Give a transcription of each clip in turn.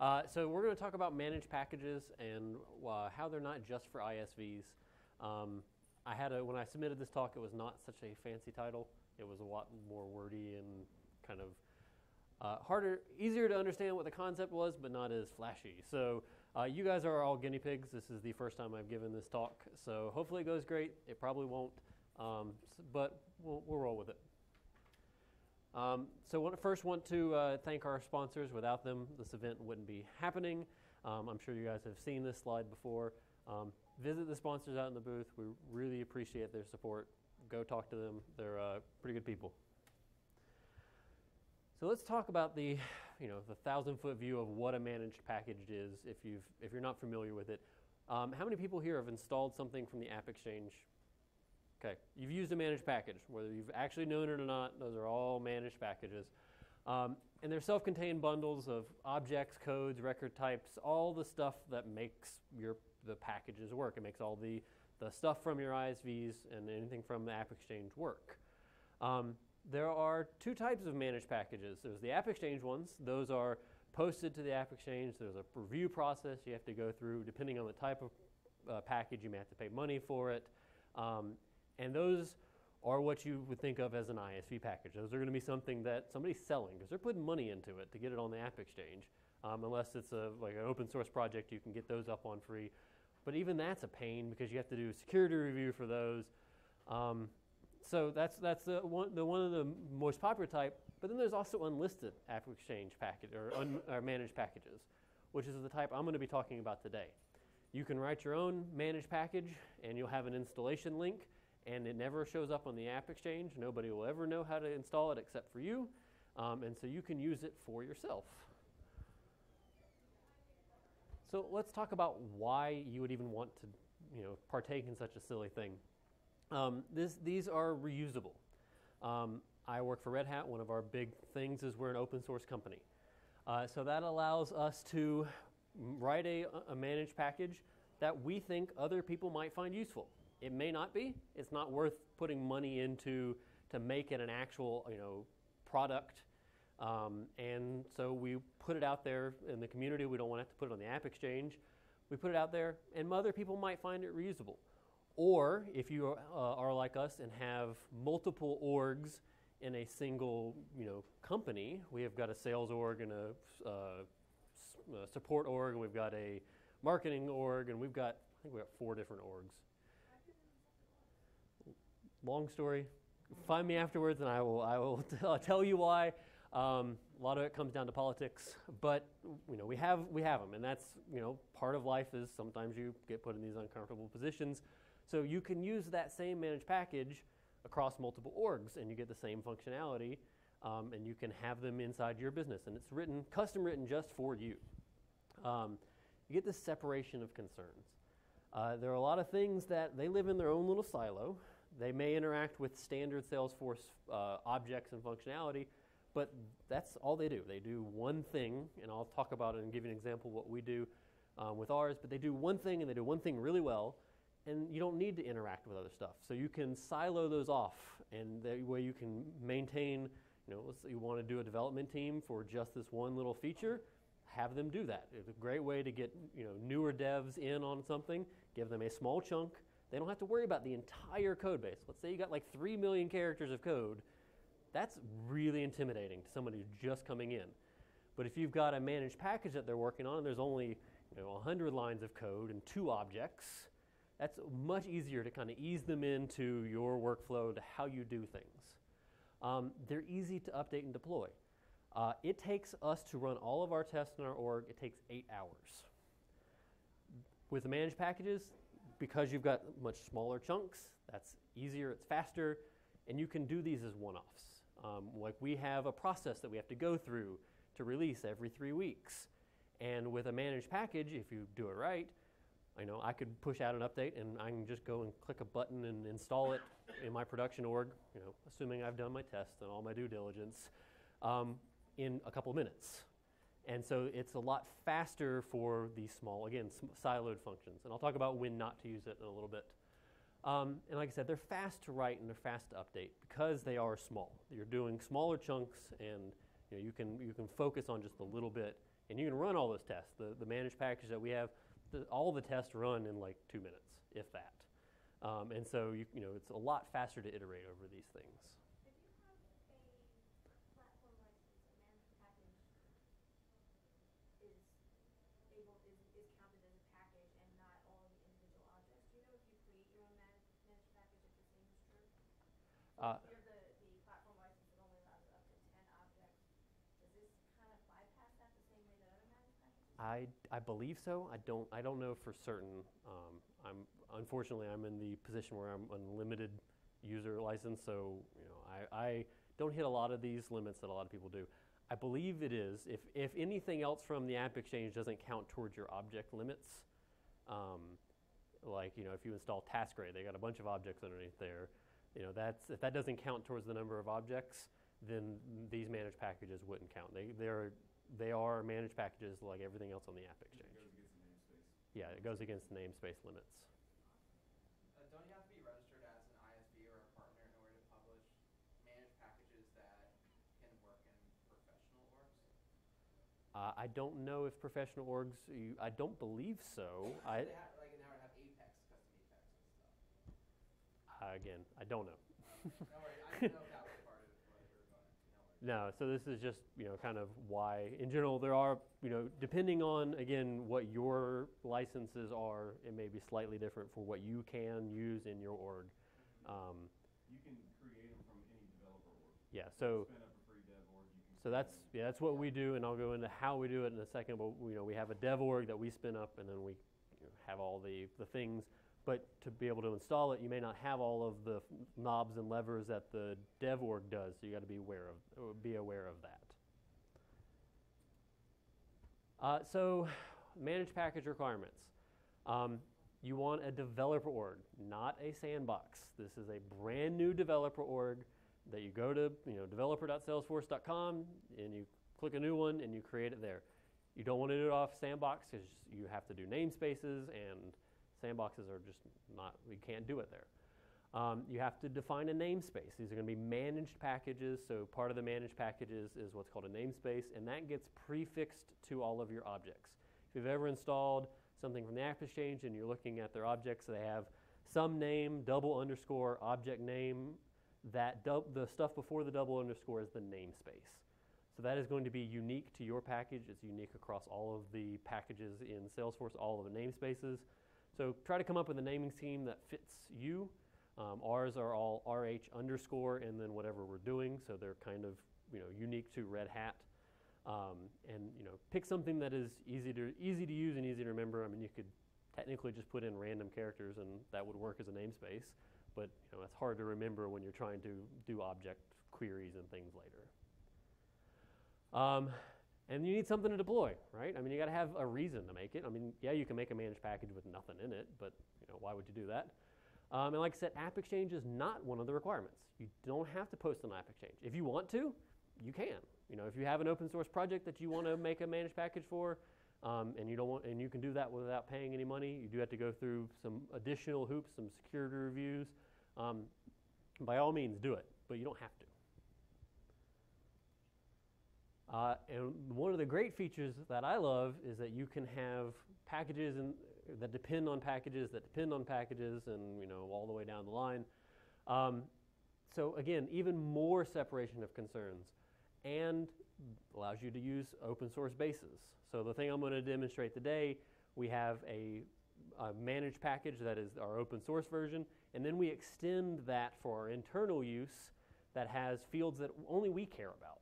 Uh, so we're going to talk about managed packages and uh, how they're not just for ISVs. Um, I had a, when I submitted this talk, it was not such a fancy title. It was a lot more wordy and kind of uh, harder, easier to understand what the concept was, but not as flashy. So uh, you guys are all guinea pigs. This is the first time I've given this talk, so hopefully it goes great. It probably won't, um, but we'll, we'll roll with it. Um, so first want to uh, thank our sponsors. Without them, this event wouldn't be happening. Um, I'm sure you guys have seen this slide before. Um, visit the sponsors out in the booth. We really appreciate their support. Go talk to them. They're uh, pretty good people. So let's talk about the, you know, the thousand foot view of what a managed package is. If you've, if you're not familiar with it, um, how many people here have installed something from the App Exchange Okay, you've used a managed package, whether you've actually known it or not, those are all managed packages. Um, and they're self-contained bundles of objects, codes, record types, all the stuff that makes your the packages work. It makes all the, the stuff from your ISVs and anything from the App Exchange work. Um, there are two types of managed packages. There's the App Exchange ones. Those are posted to the App Exchange. There's a review process you have to go through. Depending on the type of uh, package, you may have to pay money for it. Um, and those are what you would think of as an ISV package. Those are going to be something that somebody's selling because they're putting money into it to get it on the App Exchange. Um, unless it's a, like an open source project, you can get those up on free. But even that's a pain because you have to do a security review for those. Um, so that's, that's the one, the one of the most popular type. But then there's also unlisted App Exchange package or, or managed packages, which is the type I'm going to be talking about today. You can write your own managed package and you'll have an installation link and it never shows up on the App Exchange. Nobody will ever know how to install it except for you. Um, and so you can use it for yourself. So let's talk about why you would even want to you know, partake in such a silly thing. Um, this, these are reusable. Um, I work for Red Hat. One of our big things is we're an open source company. Uh, so that allows us to write a, a managed package that we think other people might find useful. It may not be. It's not worth putting money into to make it an actual, you know, product. Um, and so we put it out there in the community. We don't want to have to put it on the App Exchange. We put it out there, and other people might find it reusable. Or if you uh, are like us and have multiple orgs in a single, you know, company, we have got a sales org and a, uh, a support org, and we've got a marketing org, and we've got I think we've got four different orgs long story. Find me afterwards, and I will I will tell you why. Um, a lot of it comes down to politics, but you know we have we have them, and that's you know part of life is sometimes you get put in these uncomfortable positions. So you can use that same managed package across multiple orgs, and you get the same functionality, um, and you can have them inside your business, and it's written custom written just for you. Um, you get this separation of concerns. Uh, there are a lot of things that they live in their own little silo. They may interact with standard Salesforce uh, objects and functionality, but that's all they do. They do one thing, and I'll talk about it and give you an example of what we do um, with ours, but they do one thing and they do one thing really well, and you don't need to interact with other stuff. So you can silo those off, and that way you can maintain, you know, let's say you want to do a development team for just this one little feature, have them do that. It's a great way to get, you know, newer devs in on something, give them a small chunk, they don't have to worry about the entire code base. Let's say you got like 3 million characters of code. That's really intimidating to somebody who's just coming in. But if you've got a managed package that they're working on and there's only you know, 100 lines of code and two objects, that's much easier to kind of ease them into your workflow to how you do things. Um, they're easy to update and deploy. Uh, it takes us to run all of our tests in our org, it takes eight hours. With the managed packages, because you've got much smaller chunks, that's easier, it's faster, and you can do these as one-offs. Um, like we have a process that we have to go through to release every three weeks. And with a managed package, if you do it right, I know I could push out an update and I can just go and click a button and install it in my production org, you know, assuming I've done my tests and all my due diligence, um, in a couple minutes. And so it's a lot faster for these small, again, siloed functions. And I'll talk about when not to use it in a little bit. Um, and like I said, they're fast to write and they're fast to update because they are small. You're doing smaller chunks and you, know, you, can, you can focus on just a little bit And you can run all those tests. The, the managed package that we have, the, all the tests run in like two minutes, if that. Um, and so you, you know, it's a lot faster to iterate over these things. If you have a platform license, a managed package is able, is, is counted as a package and not all the individual objects. Do you know if you create your own managed, managed package, if the same is true? Uh, If you have the, the platform license that only allows up to ten objects, does this kind of bypass that the same way that other managed packages? I, I believe so. I don't I don't know for certain. Um, I'm unfortunately I'm in the position where I'm unlimited user license, so you know I, I don't hit a lot of these limits that a lot of people do. I believe it is. If if anything else from the App Exchange doesn't count towards your object limits, um, like you know if you install TaskRay, they got a bunch of objects underneath there. You know that's if that doesn't count towards the number of objects, then these managed packages wouldn't count. They they're they are managed packages like everything else on the App Exchange. Yeah, it goes against the namespace limits. Uh, don't you have to be registered as an ISV or a partner in order to publish managed packages that can work in professional orgs? Uh, I don't know if professional orgs. You, I don't believe so. I They have, like now have Apex, custom Apex and stuff. uh, again, I don't know. No worries, I didn't know if that was part of what you were going to. No so this is just you know kind of why. In general, there are you know depending on again what your licenses are, it may be slightly different for what you can use in your org. Um, You can create them from any developer org. yeah, so Spin up a free dev org, so that's yeah that's what we do, and I'll go into how we do it in a second. But you know we have a dev org that we spin up, and then we you know, have all the the things. But to be able to install it, you may not have all of the knobs and levers that the dev org does. So you got to be aware of be aware of that. Uh, so, manage package requirements. Um, you want a developer org, not a sandbox. This is a brand new developer org that you go to, you know, developer.salesforce.com and you click a new one and you create it there. You don't want to do it off sandbox because you have to do namespaces and sandboxes are just not, we can't do it there. Um, you have to define a namespace. These are going to be managed packages. So part of the managed packages is what's called a namespace, and that gets prefixed to all of your objects. If you've ever installed something from the App Exchange and you're looking at their objects, they have some name, double underscore, object name. That the stuff before the double underscore is the namespace. So that is going to be unique to your package. It's unique across all of the packages in Salesforce, all of the namespaces. So try to come up with a naming scheme that fits you. Um, ours are all RH underscore and then whatever we're doing, so they're kind of you know unique to Red Hat. Um, and you know pick something that is easy to easy to use and easy to remember. I mean you could technically just put in random characters and that would work as a namespace, but you know it's hard to remember when you're trying to do object queries and things later. Um, and you need something to deploy, right? I mean, you got to have a reason to make it. I mean, yeah, you can make a managed package with nothing in it, but you know, why would you do that? Um, and like I said, App Exchange is not one of the requirements. You don't have to post on App Exchange. If you want to, you can. You know, if you have an open source project that you want to make a managed package for, um, and you don't want, and you can do that without paying any money. You do have to go through some additional hoops, some security reviews. Um, by all means, do it, but you don't have to. Uh, and one of the great features that I love is that you can have packages and that depend on packages that depend on packages, and you know all the way down the line. Um, so again, even more separation of concerns, and allows you to use open source bases. So the thing I'm going to demonstrate today, we have a, a managed package that is our open source version, and then we extend that for our internal use that has fields that only we care about.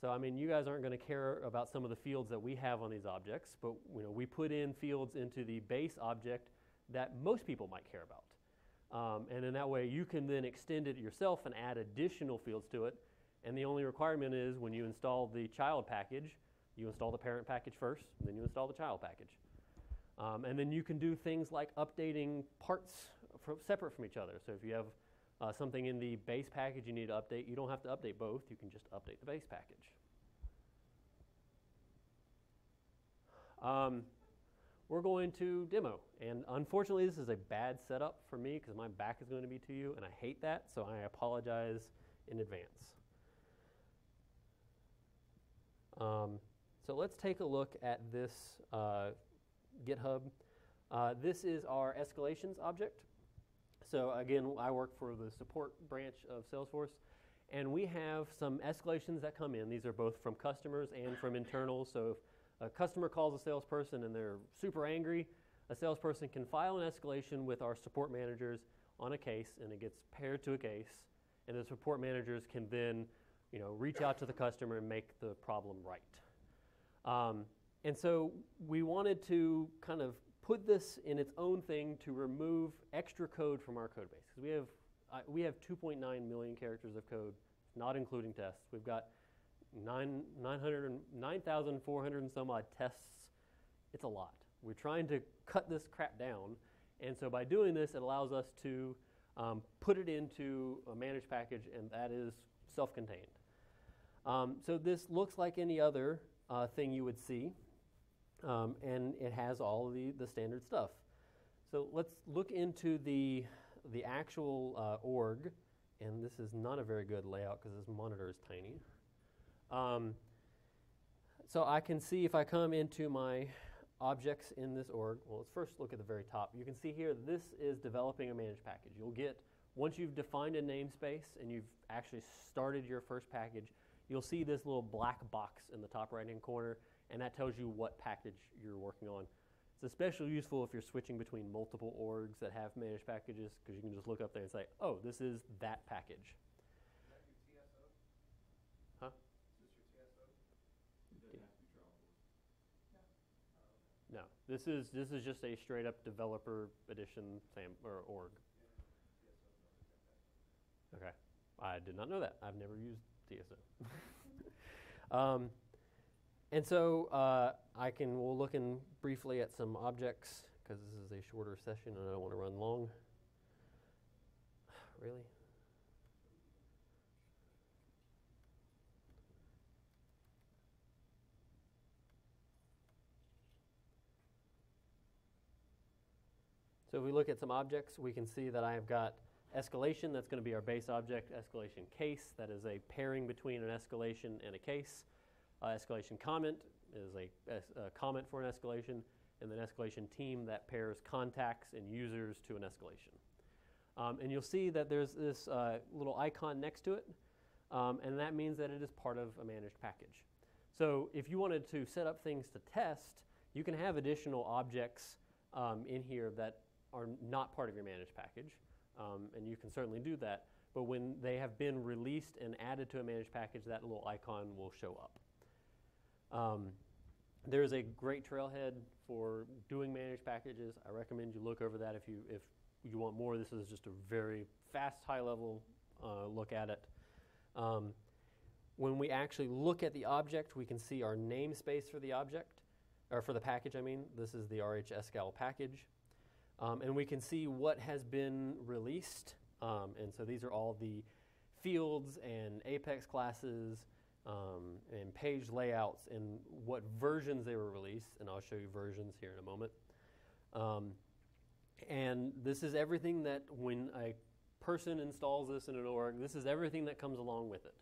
So I mean, you guys aren't going to care about some of the fields that we have on these objects, but you know, we put in fields into the base object that most people might care about. Um, and in that way, you can then extend it yourself and add additional fields to it. And the only requirement is when you install the child package, you install the parent package first, and then you install the child package. Um, and then you can do things like updating parts separate from each other. So if you have uh, something in the base package you need to update, you don't have to update both. You can just update the base package. Um, we're going to demo. And unfortunately, this is a bad setup for me because my back is going to be to you, and I hate that, so I apologize in advance. Um, So let's take a look at this uh, GitHub. Uh, this is our escalations object. So again, I work for the support branch of Salesforce, and we have some escalations that come in. These are both from customers and from internals. So if a customer calls a salesperson and they're super angry, a salesperson can file an escalation with our support managers on a case, and it gets paired to a case, and the support managers can then, you know, reach out to the customer and make the problem right. Um, and so we wanted to kind of put this in its own thing to remove extra code from our code base. 'Cause we have, uh, we have 2.9 million characters of code, not including tests. We've got nine, 900 and- 9,400 and some odd tests. It's a lot. We're trying to cut this crap down. And so by doing this, it allows us to um, put it into a managed package, and that is self contained. Um, so this looks like any other uh, thing you would see, um, and it has all the, the standard stuff. So let's look into the, the actual uh, org, and this is not a very good layout because this monitor is tiny. Um, so I can see if I come into my objects in this org, well, let's first look at the very top. You can see here, this is developing a managed package. You'll get, once you've defined a namespace and you've actually started your first package, you'll see this little black box in the top right-hand corner, and that tells you what package you're working on. It's especially useful if you're switching between multiple orgs that have managed packages, because you can just look up there and say, oh, this is that package. Is that your TSO? Huh? Is this your TSO? It doesn't have to be travel. Oh, No, this is, this is just a straight-up developer edition sam, or org. okay. TSO's not okay. Okay. I did not know that. I've never used TSO. um, and so uh, I can, we'll look in briefly at some objects because this is a shorter session and I don't want to run long. really? So if we look at some objects, we can see that I have got escalation, that's going to be our base object, escalation case, that is a pairing between an escalation and a case. Uh, escalation comment is a, a comment for an escalation, and then escalation team that pairs contacts and users to an escalation. Um, and you'll see that there's this uh, little icon next to it, um, and that means that it is part of a managed package. So if you wanted to set up things to test, you can have additional objects um, in here that are not part of your managed package, um, and you can certainly do that. But when they have been released and added to a managed package, that little icon will show up. Um, there is a great trailhead for doing managed packages. I recommend you look over that if you if you want more. This is just a very fast, high level uh, look at it. Um, when we actually look at the object, we can see our namespace for the object, or for the package. I mean, this is the RHSCAL package. Um, and we can see what has been released. Um, and so these are all the fields and Apex classes um, and page layouts and what versions they were released. And I'll show you versions here in a moment. Um, and this is everything that when a person installs this in an org, this is everything that comes along with it.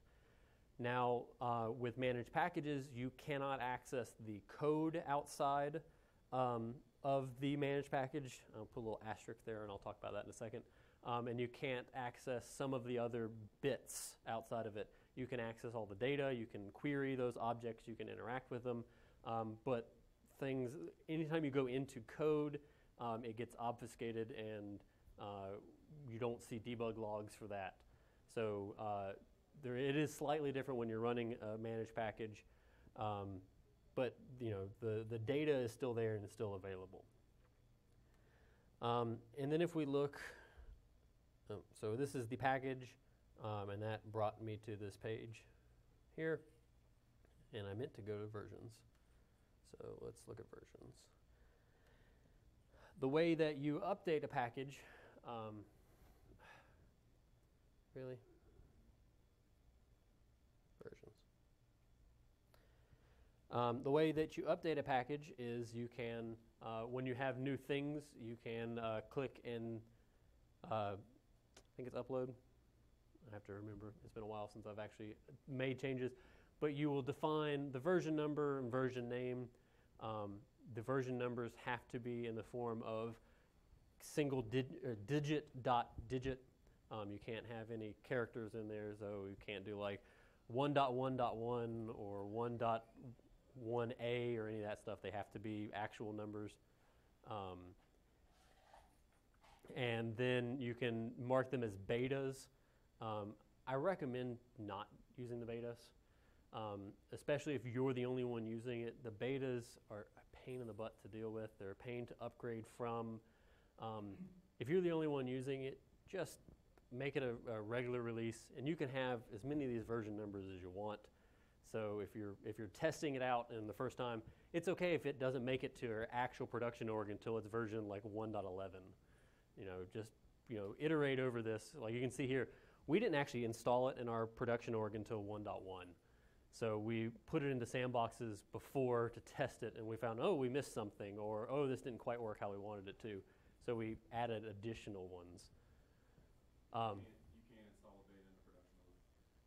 Now, uh, with managed packages, you cannot access the code outside um, of the managed package. I'll put a little asterisk there, and I'll talk about that in a second. Um, and you can't access some of the other bits outside of it. You can access all the data, you can query those objects, you can interact with them, um, but things, anytime you go into code, um, it gets obfuscated and uh, you don't see debug logs for that. So uh, there, it is slightly different when you're running a managed package. Um, but you know the, the data is still there and it's still available. Um, and then if we look, oh, so this is the package, um, and that brought me to this page here, and I meant to go to versions. So let's look at versions. The way that you update a package, um, really? Versions. Um, the way that you update a package is you can, uh, when you have new things, you can uh, click and uh, I think it's upload. I have to remember. It's been a while since I've actually made changes. but you will define the version number and version name. Um, the version numbers have to be in the form of single dig- digit dot digit. Um, you can't have any characters in there, so you can't do like 1.1.1 or 1.1a or any of that stuff. They have to be actual numbers. Um, and then you can mark them as betas. Um, I recommend not using the betas, um, especially if you're the only one using it. The betas are a pain in the butt to deal with. They're a pain to upgrade from. Um, if you're the only one using it, just make it a, a regular release, and you can have as many of these version numbers as you want. So if you're if you're testing it out in the first time, it's okay if it doesn't make it to your actual production org until it's version like 1.11. You know, just you know, iterate over this. Like you can see here, we didn't actually install it in our production org until 1.1. So we put it into sandboxes before to test it, and we found, oh, we missed something, or oh, this didn't quite work how we wanted it to. So we added additional ones. Um, You can't, you can't install a beta in the production org.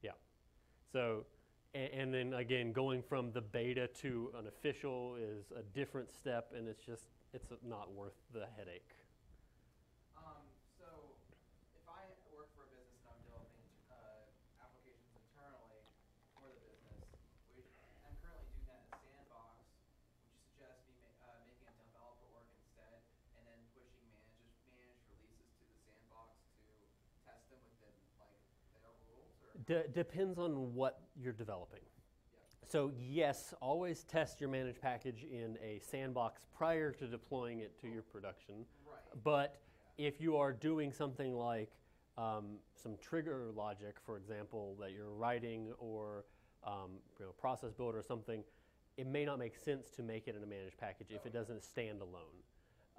Yeah. So, and, and then again, going from the beta to an official is a different step, and it's just it's not worth the headache. Um, so if I work for a business and I'm developing uh, applications internally for the business, which I'm currently doing that in a sandbox, would you suggest me ma- uh, making a developer org instead and then pushing managers, managed releases to the sandbox to test them within like their rules? D- depends on what you're developing. So yes, always test your managed package in a sandbox prior to deploying it to your production. Right. But if you are doing something like um, some trigger logic, for example, that you're writing or um, you know, process builder or something, it may not make sense to make it in a managed package if it doesn't stand alone.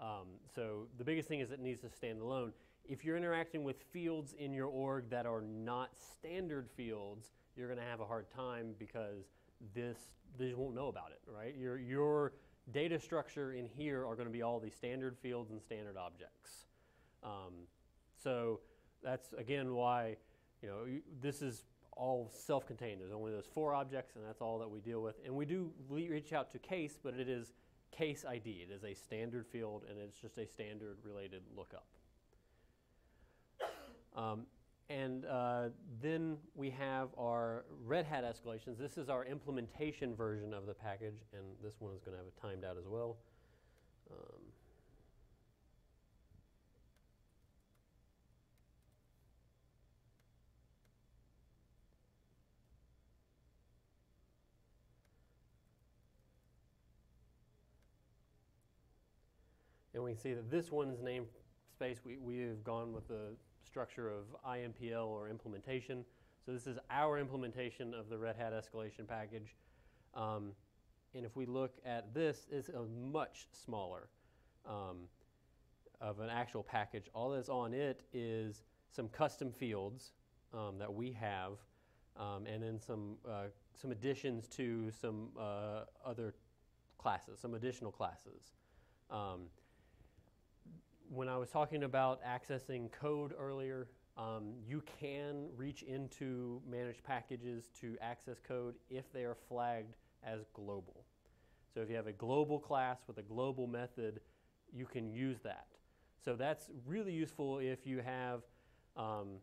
Um, so the biggest thing is it needs to stand alone. If you're interacting with fields in your org that are not standard fields, you're going to have a hard time because this these won't know about it, right? Your your data structure in here are going to be all these standard fields and standard objects. Um, so that's again why you know you, this is all self-contained. There's only those four objects, and that's all that we deal with. And we do reach out to case, but it is case ID. It is a standard field, and it's just a standard related lookup. Um, and uh, then we have our Red Hat escalations. This is our implementation version of the package, and this one is going to have it timed out as well. Um, And we can see that this one's namespace, we, we have gone with the structure of IMPL or implementation. So this is our implementation of the Red Hat escalation package. Um, and if we look at this, it's a much smaller um, of an actual package. All that's on it is some custom fields um, that we have, um, and then some uh, some additions to some uh, other classes, some additional classes. Um, when I was talking about accessing code earlier, um, you can reach into managed packages to access code if they are flagged as global. So if you have a global class with a global method, you can use that. So that's really useful if you have, um,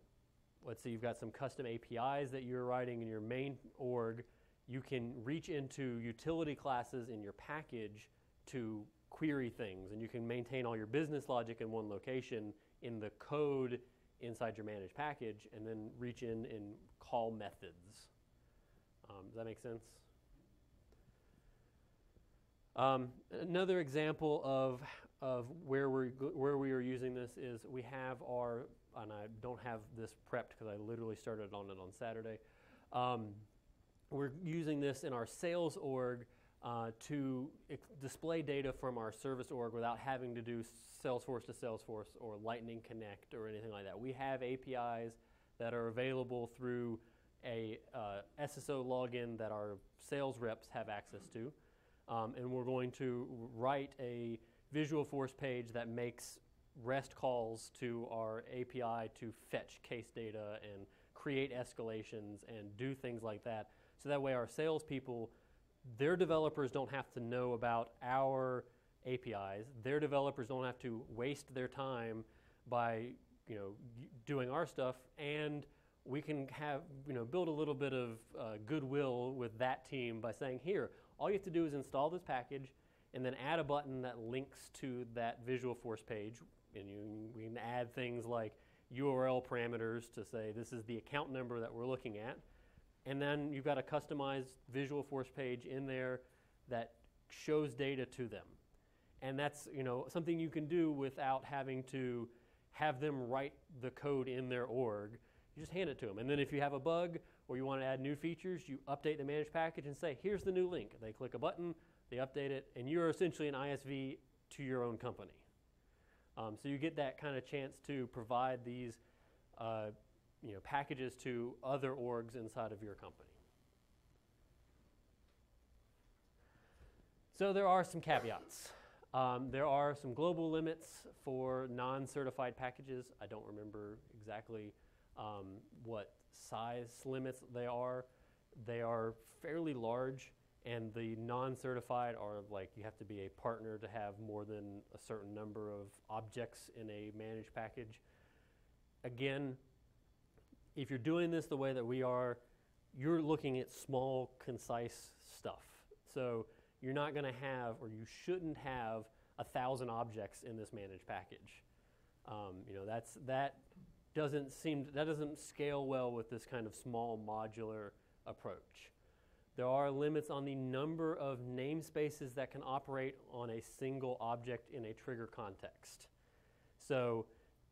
let's say you've got some custom APIs that you're writing in your main org. You can reach into utility classes in your package to query things, and you can maintain all your business logic in one location in the code inside your managed package, and then reach in and call methods. Um, does that make sense? Um, another example of, of where, we're, where we are using this is we have our, and I don't have this prepped because I literally started on it on Saturday. Um, we're using this in our sales org uh, to display data from our service org without having to do Salesforce to Salesforce or Lightning Connect or anything like that. We have APIs that are available through a uh, SSO login that our sales reps have access to. Um, and we're going to write a Visual Force page that makes REST calls to our API to fetch case data and create escalations and do things like that So that way, our salespeople, their developers don't have to know about our APIs. Their developers don't have to waste their time by you know doing our stuff, and we can have you know build a little bit of uh, goodwill with that team by saying, here, all you have to do is install this package, and then add a button that links to that Visual Force page, and you we can add things like URL parameters to say this is the account number that we're looking at, and then you've got a customized Visual Force page in there that shows data to them. And that's you know something you can do without having to have them write the code in their org. You just hand it to them. And then if you have a bug or you want to add new features, you update the managed package and say, here's the new link. They click a button, they update it, and you're essentially an ISV to your own company. Um, so you get that kind of chance to provide these uh, you know, packages to other orgs inside of your company. So there are some caveats. Um, there are some global limits for non-certified packages. I don't remember exactly um, what size limits they are. They are fairly large, and the non-certified are like you have to be a partner to have more than a certain number of objects in a managed package. Again, if you're doing this the way that we are, you're looking at small, concise stuff. So you're not going to have, or you shouldn't have, a thousand objects in this managed package. Um, you know, that's that doesn't seem that doesn't scale well with this kind of small modular approach. There are limits on the number of namespaces that can operate on a single object in a trigger context. So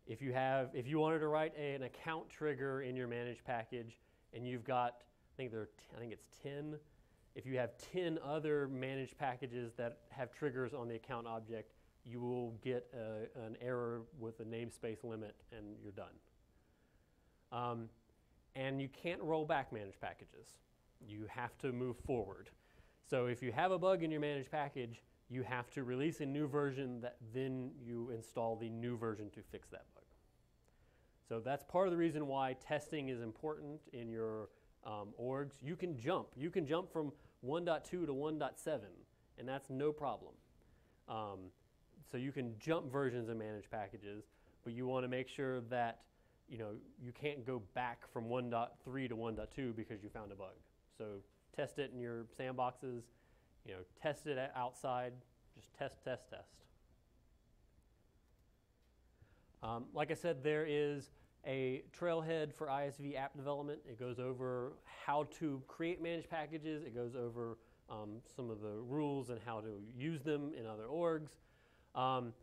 if you have if you wanted to write a, an account trigger in your managed package and you've got I think there I think it's 10 if you have 10 other managed packages that have triggers on the account object, you will get a, an error with a namespace limit and you're done. Um, and you can't roll back managed packages. You have to move forward. So if you have a bug in your managed package, you have to release a new version that then you install the new version to fix that bug. So that's part of the reason why testing is important in your um, orgs. You can jump. You can jump from 1.2 to 1.7, and that's no problem. Um, so you can jump versions of managed packages, but you want to make sure that you know you can't go back from 1.3 to 1.2 because you found a bug. So test it in your sandboxes. You know, test it outside. Just test, test, test. Um, like I said, there is a trailhead for ISV app development. It goes over how to create managed packages. It goes over um, some of the rules and how to use them in other orgs. Um,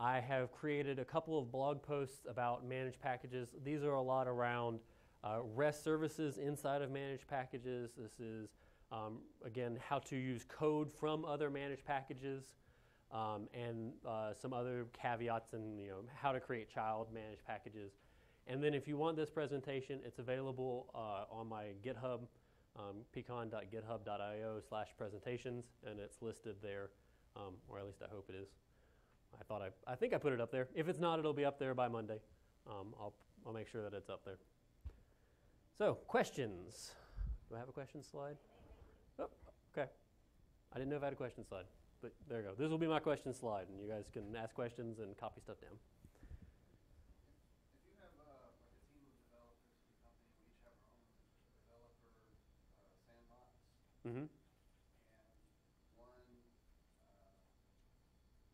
I have created a couple of blog posts about managed packages. These are a lot around uh, REST services inside of managed packages. This is, um, again, how to use code from other managed packages. Um, and uh, some other caveats and you know how to create child managed packages. And then if you want this presentation, it's available uh, on my GitHub, um, pcon.github.io slash presentations, and it's listed there, um, or at least I hope it is. I thought I, I think I put it up there. If it's not, it'll be up there by Monday. Um, I'll, I'll make sure that it's up there. So, questions. Do I have a question slide? Oh, okay. I didn't know if I had a question slide, but there you go. This will be my question slide, and you guys can ask questions and copy stuff down. If you have uh, like a team of developers in the company, we each have our own developer uh, sandbox, Mm-hmm. and one uh,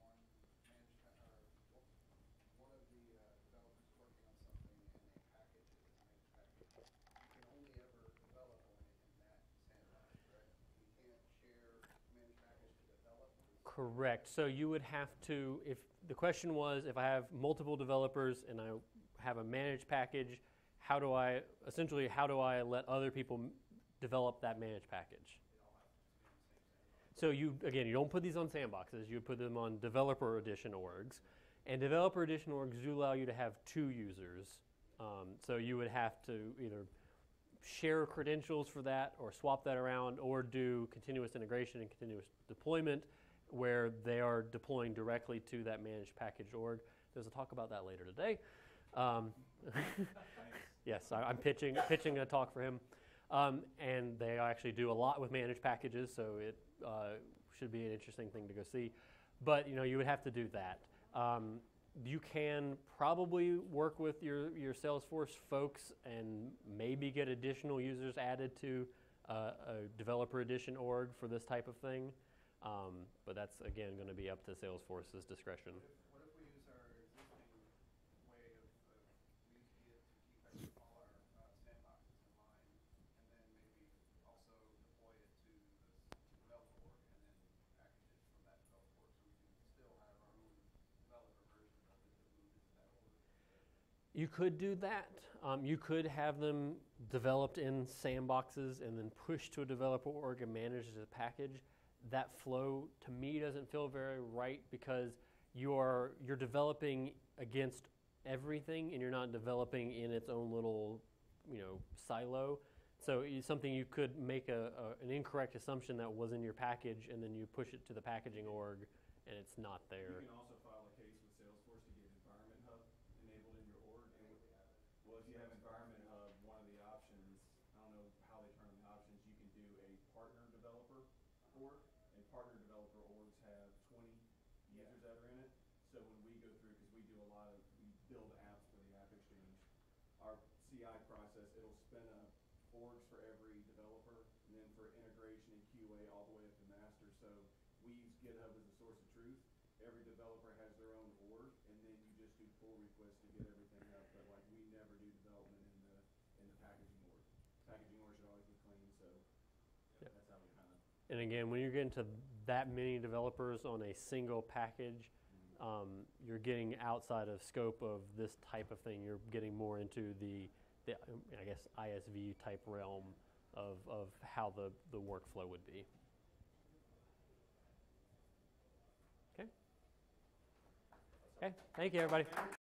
one managed pa- or one of the uh, developers is working on something and a package is a managed package. You can only ever develop on it in that sandbox, correct? You can't share managed package to developers. Correct. So you would have to, if the question was, if I have multiple developers and I have a managed package, how do I, essentially, how do I let other people develop that managed package? So you, again, you don't put these on sandboxes, you put them on developer edition orgs. And developer edition orgs do allow you to have two users. Um, so you would have to either share credentials for that or swap that around or do continuous integration and continuous deployment where they are deploying directly to that managed package org. There's a talk about that later today. Um, yes, I, I'm pitching, pitching a talk for him. Um, and they actually do a lot with managed packages, so it uh, should be an interesting thing to go see. But you know, you would have to do that. Um, you can probably work with your, your Salesforce folks and maybe get additional users added to uh, a developer edition org for this type of thing. Um, but that's again going to be up to Salesforce's discretion. What if we use our existing way of, of, we used to keep all our uh, sandboxes in line, and then maybe also deploy it to the developer org, and then package it from that developer org, so we can still have our own developer version of it that moved into that org? You could do that. Um, you could have them developed in sandboxes and then pushed to a developer org and managed as a package. That flow to me doesn't feel very right because you're you're developing against everything and you're not developing in its own little you know silo. So it's something you could make a, a, an incorrect assumption that was in your package and then you push it to the packaging org and it's not there. You can also file a case with Salesforce to get Environment Hub enabled in your org. And with- Well, if you have Environment Hub, one of the options, I don't know how they turn on the options, you can do a partner developer org. And partner developer orgs have twenty users that are in it. So when we go through, because we do a lot of, we build apps for the App Exchange, our CI process, it'll spin up orgs for every developer, and then for integration and QA all the way up to master. So we use GitHub as a source of truth. Every developer has their own org, and then you just do pull requests to get everything up. But like, we never do development in the, in the packaging org. Packaging org should always be clean, so Yep. that's how we kind of. And again, when you're getting to that many developers on a single package, um, you're getting outside of scope of this type of thing. You're getting more into the, the um, I guess, ISV type realm of, of how the, the workflow would be. Okay. Okay. Thank you, everybody.